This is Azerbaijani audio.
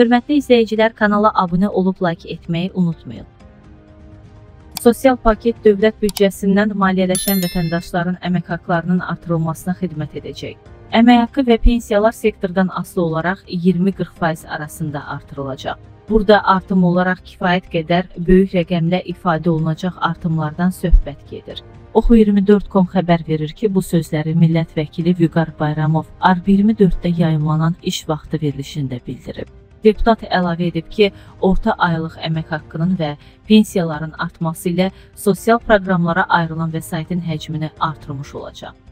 Hörmətli izləyicilər, kanala abunə olub like etməyi unutmayın. Sosial paket dövlət büdcəsindən maliyyələşən vətəndaşların əmək haqlarının artırılmasına xidmət edəcək. Əmək haqqı və pensiyalar sektordan asılı olaraq 20-40% arasında artırılacaq. Burada artım olaraq kifayət qədər böyük rəqəmlə ifadə olunacaq artımlardan söhbət gedir. Oxu24.com xəbər verir ki, bu sözləri millət vəkili Vüqar Bayramov AR24-də yayımlanan iş vaxtı verilişində bildirib. Deputat əlavə edib ki, orta aylıq əmək haqqının və pensiyaların artması ilə sosial proqramlara ayrılan vəsaitin həcmini artırmış olacaq.